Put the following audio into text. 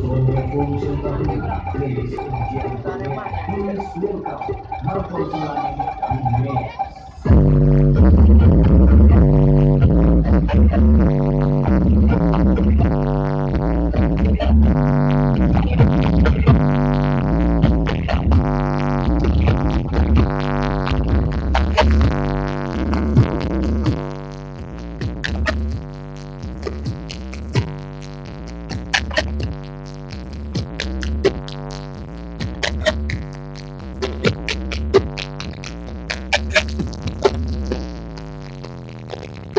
Fungsi baru Please ujian Please welcome Marvel Sulaiman Yes